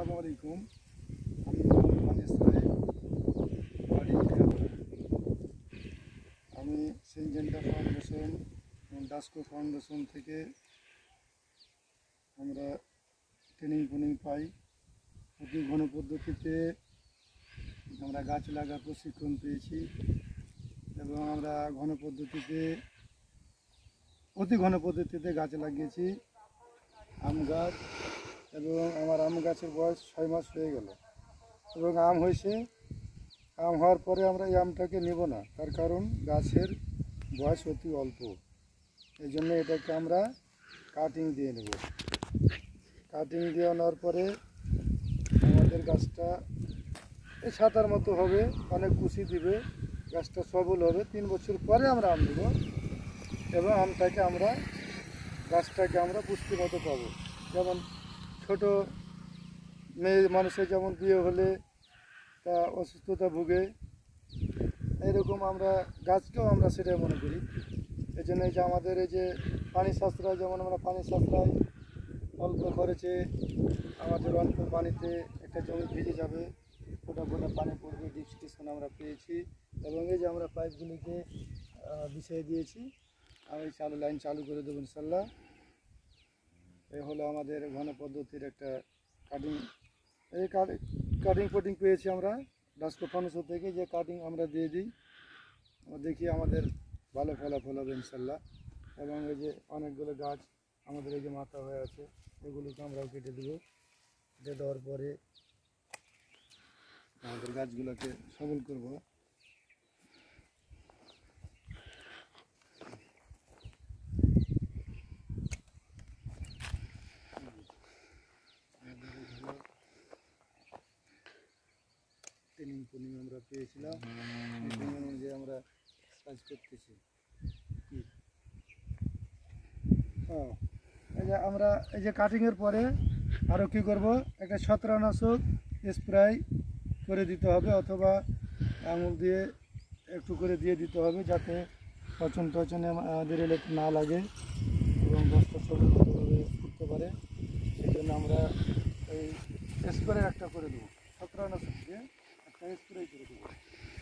আসসালামু আলাইকুম। আমি মোহাম্মদ রায় বাড়ি আমি ফাউন্ডেশন ডাস্কো ফাউন্ডেশন থেকে আমরা ট্রেনিং ফোনিং পাই। অতি ঘন পদ্ধতিতে আমরা গাছ লাগার প্রশিক্ষণ পেয়েছি এবং আমরা ঘন পদ্ধতিতে, অতি ঘন পদ্ধতিতে গাছ লাগিয়েছি, আম গাছ এবং আমার আম গাছের বয়স ছয় মাস হয়ে গেল। এবং আম হয়েছে, আম হওয়ার পরে আমরা এই আমটাকে নেব না। তার কারণ গাছের বয়স অতি অল্প। এই জন্য এটাকে আমরা কাটিং দিয়ে নেব। কাটিং দিয়ে নেওয়ার পরে আমাদের গাছটা এই ছাতার মতো হবে, অনেক কুশি দিবে। গাছটা সবল হবে। তিন বছর পরে আমরা আম দেবো এবং আমটাকে আমরা, গাছটাকে আমরা পুষ্টি মতো পাবো। যেমন ছোট মেয়ে মানুষের যেমন বিয়ে হলে তা অসুস্থতা ভুগে, এরকম আমরা গাছকেও আমরা সেটাই মনে করি। এই জন্য যে আমাদের এই যে পানি সাশ্রয়, যেমন আমরা পানি সাশ্রয় অল্প খরচে আমাদের অল্প পানিতে একটা জমি ভিজে যাবে, ফোটা ফোটা পানি পড়বে ডিপ স্টেশন আমরা পেয়েছি এবং এই যে আমরা পাইপগুলিকে বিছিয়ে দিয়েছি। আমি চালু লাইন চালু করে দেবো ইনশাল্লাহ। এই হলো আমাদের ঘন পদ্ধতির একটা কাটিং এই কাটিং ফটিং পেয়েছি আমরা ডাস্কো ফানুসো থেকে, যে কাটিং আমরা দিয়ে দিই দেখি আমাদের ভালো ফলাফল হবে ইনশাল্লাহ। এবং এই যে অনেকগুলো গাছ আমাদের এই যে মাথা হয়ে আছে, এগুলোকে আমরাও কেটে দেবো। কেটে দেওয়ার পরে আমাদের গাছগুলোকে সবল করব। ফোনিং আমরা পেয়েছিলাম। ট্রেনিং অনুযায়ী আমরা কাজ করতেছি। এই যে আমরা এই যে কাটিংয়ের পরে আরও কি করব? একটা ছত্রাকনাশক স্প্রে করে দিতে হবে অথবা আঙুল দিয়ে একটু করে দিয়ে দিতে হবে যাতে পচন টচনে আমাদের এলে না লাগে এবং গাছটা উঠতে পারে। সেই জন্য আমরা এই স্প্রে একটা করে দেবো। Thank you.